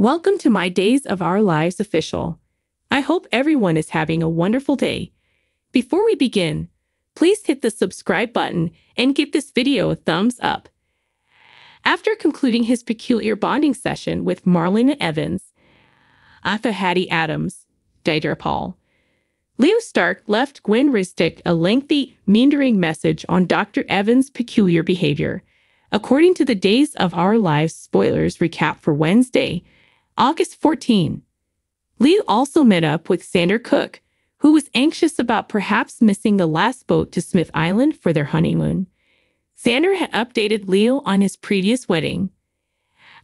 Welcome to my Days of Our Lives official. I hope everyone is having a wonderful day. Before we begin, please hit the subscribe button and give this video a thumbs up. After concluding his peculiar bonding session with Marlena Evans, Hattie Adams, Deidre Paul, Leo Stark left Gwen Ristic a lengthy, meandering message on Dr. Evans' peculiar behavior. According to the Days of Our Lives spoilers recap for Wednesday, August 14, Leo also met up with Xander Cook, who was anxious about perhaps missing the last boat to Smith Island for their honeymoon. Xander had updated Leo on his previous wedding.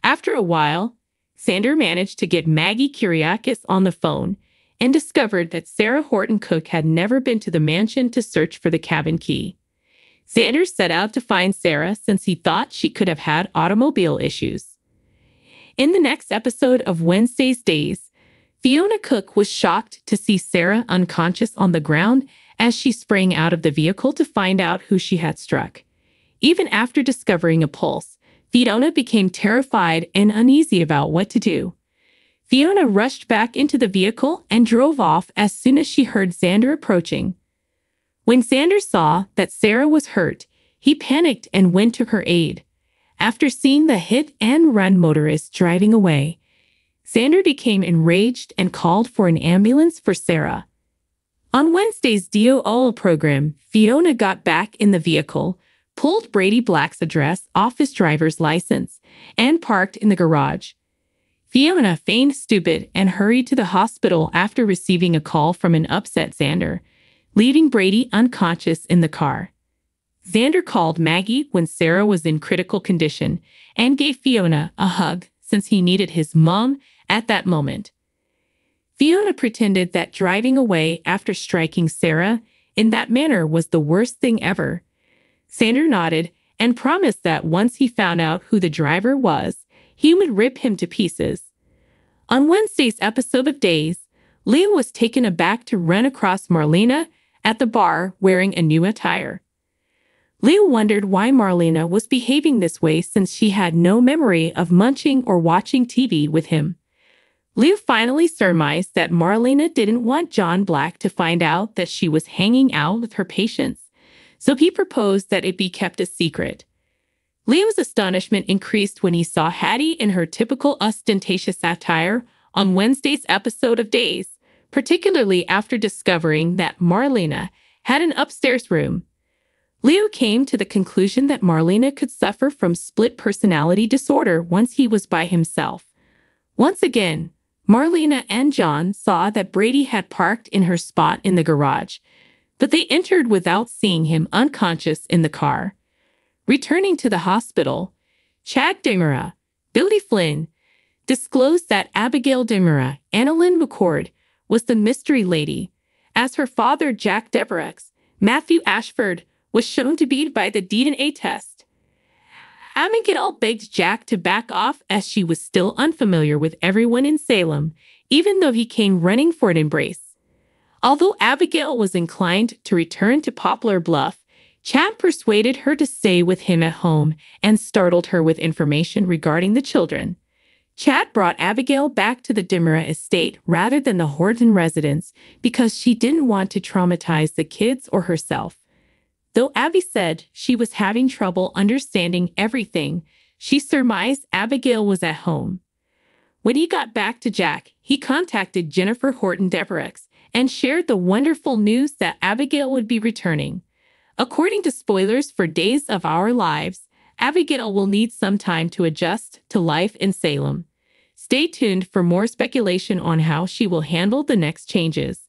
After a while, Xander managed to get Maggie Kiriakis on the phone and discovered that Sarah Horton Cook had never been to the mansion to search for the cabin key. Xander's set out to find Sarah since he thought she could have had automobile issues. In the next episode of Wednesday's Days, Fiona Cook was shocked to see Sarah unconscious on the ground as she sprang out of the vehicle to find out who she had struck. Even after discovering a pulse, Fiona became terrified and uneasy about what to do. Fiona rushed back into the vehicle and drove off as soon as she heard Xander approaching. When Xander saw that Sarah was hurt, he panicked and went to her aid. After seeing the hit and run motorist driving away, Xander became enraged and called for an ambulance for Sarah. On Wednesday's DOL program, Fiona got back in the vehicle, pulled Brady Black's address off his driver's license, and parked in the garage. Fiona feigned stupid and hurried to the hospital after receiving a call from an upset Xander, leaving Brady unconscious in the car. Xander called Maggie when Sarah was in critical condition and gave Fiona a hug since he needed his mom at that moment. Fiona pretended that driving away after striking Sarah in that manner was the worst thing ever. Xander nodded and promised that once he found out who the driver was, he would rip him to pieces. On Wednesday's episode of Days, Leo was taken aback to run across Marlena at the bar wearing a new attire. Leo wondered why Marlena was behaving this way since she had no memory of munching or watching TV with him. Leo finally surmised that Marlena didn't want John Black to find out that she was hanging out with her patients, so he proposed that it be kept a secret. Leo's astonishment increased when he saw Hattie in her typical ostentatious attire on Wednesday's episode of Days, particularly after discovering that Marlena had an upstairs room. Leo came to the conclusion that Marlena could suffer from split personality disorder once he was by himself. Once again, Marlena and John saw that Brady had parked in her spot in the garage, but they entered without seeing him unconscious in the car. Returning to the hospital, Chad DiMera, Billy Flynn, disclosed that Abigail DiMera, AnnaLynne McCord, was the mystery lady, as her father, Jack Deveraux, Matthew Ashford, was shown to be by the DNA test. Abigail begged Jack to back off as she was still unfamiliar with everyone in Salem, even though he came running for an embrace. Although Abigail was inclined to return to Poplar Bluff, Chad persuaded her to stay with him at home and startled her with information regarding the children. Chad brought Abigail back to the DiMera estate rather than the Horton residence because she didn't want to traumatize the kids or herself. Though Abby said she was having trouble understanding everything, she surmised Abigail was at home. When he got back to Jack, he contacted Jennifer Horton Deveraux and shared the wonderful news that Abigail would be returning. According to spoilers for Days of Our Lives, Abigail will need some time to adjust to life in Salem. Stay tuned for more speculation on how she will handle the next changes.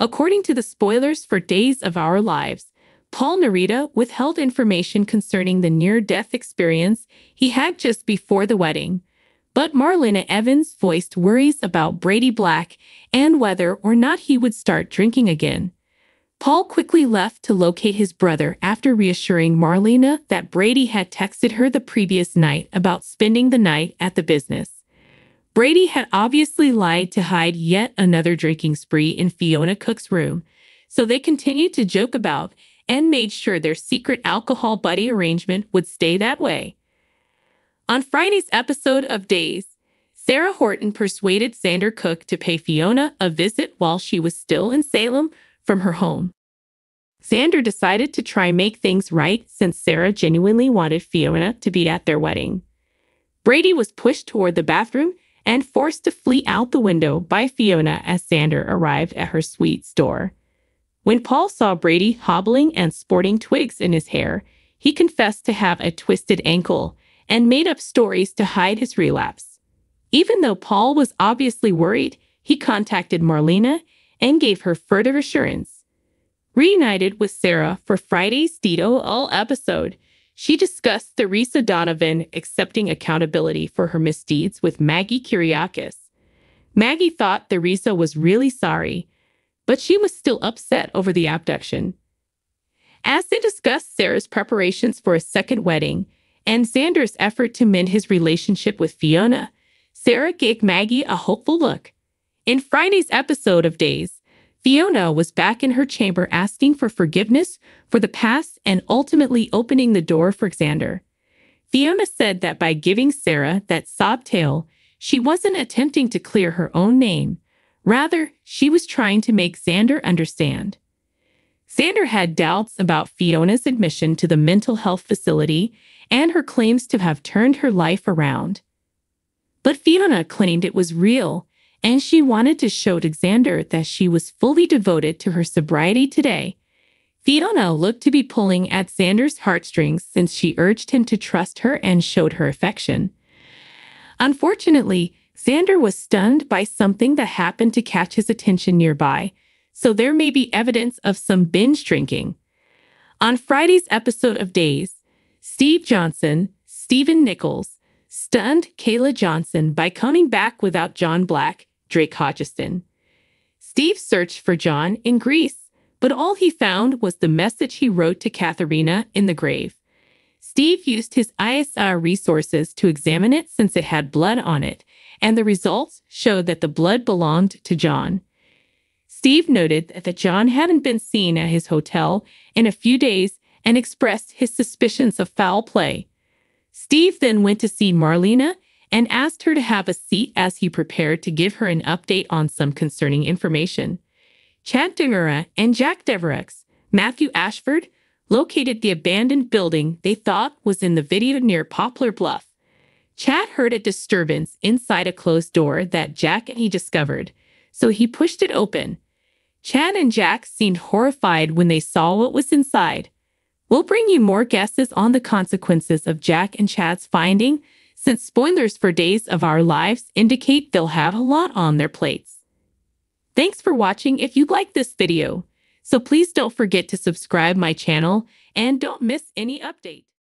According to the spoilers for Days of Our Lives, Paul Narita withheld information concerning the near death experience he had just before the wedding. But Marlena Evans voiced worries about Brady Black and whether or not he would start drinking again. Paul quickly left to locate his brother after reassuring Marlena that Brady had texted her the previous night about spending the night at the business. Brady had obviously lied to hide yet another drinking spree in Fiona Cook's room, so they continued to joke about and made sure their secret alcohol buddy arrangement would stay that way. On Friday's episode of Days, Sarah Horton persuaded Xander Cook to pay Fiona a visit while she was still in Salem from her home. Xander decided to try make things right since Sarah genuinely wanted Fiona to be at their wedding. Brady was pushed toward the bathroom and forced to flee out the window by Fiona as Xander arrived at her suite's door. When Paul saw Brady hobbling and sporting twigs in his hair, he confessed to have a twisted ankle and made up stories to hide his relapse. Even though Paul was obviously worried, he contacted Marlena and gave her further assurance. Reunited with Sarah for Friday's Dito All episode, she discussed Theresa Donovan accepting accountability for her misdeeds with Maggie Kiriakis. Maggie thought Theresa was really sorry, but she was still upset over the abduction. As they discussed Sarah's preparations for a second wedding and Xander's effort to mend his relationship with Fiona, Sarah gave Maggie a hopeful look. In Friday's episode of Days, Fiona was back in her chamber asking for forgiveness for the past and ultimately opening the door for Xander. Fiona said that by giving Sarah that sob tale, she wasn't attempting to clear her own name. Rather, she was trying to make Xander understand. Xander had doubts about Fiona's admission to the mental health facility and her claims to have turned her life around. But Fiona claimed it was real and she wanted to show to Xander that she was fully devoted to her sobriety today. Fiona looked to be pulling at Xander's heartstrings since she urged him to trust her and showed her affection. Unfortunately, Xander was stunned by something that happened to catch his attention nearby, so there may be evidence of some binge drinking. On Friday's episode of Days, Steve Johnson, Stephen Nichols, stunned Kayla Johnson by coming back without John Black Drake Hogestyn. Steve searched for John in Greece, but all he found was the message he wrote to Katharina in the grave. Steve used his ISR resources to examine it since it had blood on it, and the results showed that the blood belonged to John. Steve noted that John hadn't been seen at his hotel in a few days and expressed his suspicions of foul play. Steve then went to see Marlena and asked her to have a seat as he prepared to give her an update on some concerning information. Chad DiMera and Jack Deveraux, Matthew Ashford, located the abandoned building they thought was in the video near Poplar Bluff. Chad heard a disturbance inside a closed door that Jack and he discovered, so he pushed it open. Chad and Jack seemed horrified when they saw what was inside. We'll bring you more guesses on the consequences of Jack and Chad's finding since spoilers for Days of Our Lives indicate they'll have a lot on their plates. Thanks for watching if you like this video, so please don't forget to subscribe my channel and don't miss any update.